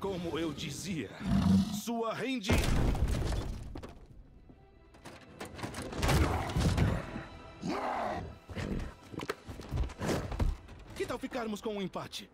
Como eu dizia, sua rendi... Que tal ficarmos com um empate?